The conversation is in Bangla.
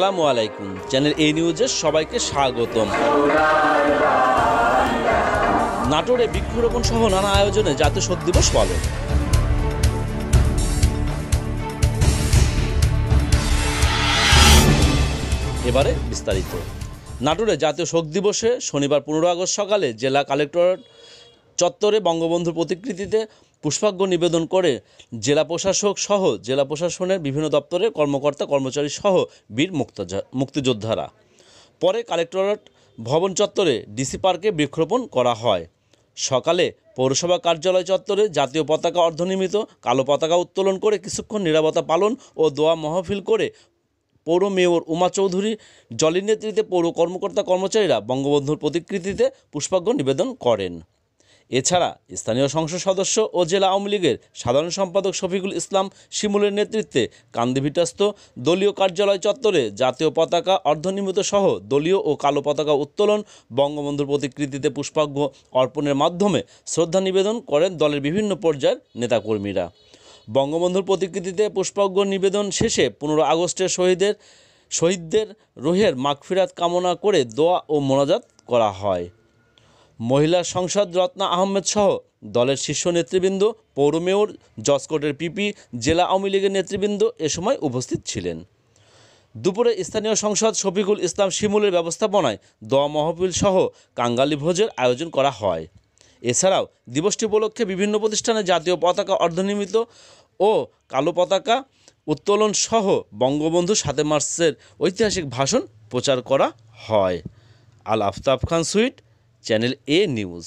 আসসালামু আলাইকুম। চ্যানেল এ নিউজে সবাইকে স্বাগতম। নাটোরে বৃক্ষরোপণ সহ নানা আয়োজনে জাতীয় শোক দিবস পালন। এবারে বিস্তারিত। নাটোরে জাতীয় শোক দিবসে শনিবার পনেরো আগস্ট সকালে জেলা কালেক্টরেট চত্বরে বঙ্গবন্ধুর প্রতিকৃতিতে পুষ্পার্ঘ্য নিবেদন করে জেলা প্রশাসক সহ জেলা প্রশাসনের বিভিন্ন দপ্তরের কর্মকর্তা, কর্মচারী সহ বীর মুক্তিযোদ্ধারা। পরে কালেক্টরেট ভবন চত্বরে ডিসি পার্কে বৃক্ষরোপণ করা হয়। সকালে পৌরসভা কার্যালয় চত্বরে জাতীয় পতাকা অর্ধনির্মিত, কালো পতাকা উত্তোলন করে কিছুক্ষণ নিরাপত্তা পালন ও দোয়া মহফিল করে পৌর মেয়র উমা চৌধুরী জলির নেতৃত্বে পৌর কর্মকর্তা কর্মচারীরা বঙ্গবন্ধুর প্রতিকৃতিতে পুষ্পার্ঘ্য নিবেদন করেন। এছাড়া স্থানীয় সংসদ সদস্য ও জেলা আওয়ামী লীগের সাধারণ সম্পাদক শফিকুল ইসলাম শিমুলের নেতৃত্বে কান্দিভিটাস্থ দলীয় কার্যালয় চত্বরে জাতীয় পতাকা অর্ধনির্মিত সহ দলীয় ও কালো পতাকা উত্তোলন, বঙ্গবন্ধুর প্রতিকৃতিতে পুষ্পার্ঘ্য অর্পণের মাধ্যমে শ্রদ্ধা নিবেদন করেন দলের বিভিন্ন পর্যায়ের নেতাকর্মীরা। বঙ্গবন্ধুর প্রতিকৃতিতে পুষ্পার্ঘ্য নিবেদন শেষে পনেরো আগস্টের শহীদের, শহীদদের রোহের মাগফিরাত কামনা করে দোয়া ও মোনাজাত করা হয়। মহিলা সংসদ রত্না আহমেদ সহ দলের শীর্ষ নেতৃবৃন্দ, পৌর মেয়র জসকোটের পিপি, জেলা আওয়ামী লীগের নেতৃবৃন্দ এ সময় উপস্থিত ছিলেন। দুপুরে স্থানীয় সংসদ শফিকুল ইসলাম শিমুলের ব্যবস্থাপনায় দোয়া মহফিল সহ কাঙ্গালি ভোজের আয়োজন করা হয়। এছাড়াও দিবসটি উপলক্ষে বিভিন্ন প্রতিষ্ঠানে জাতীয় পতাকা অর্ধনির্মিত ও কালো পতাকা উত্তোলন সহ বঙ্গবন্ধু সাতে মার্চের ঐতিহাসিক ভাষণ প্রচার করা হয়। আল আফতাব খান সুইট চ্যানেল এ নিউজ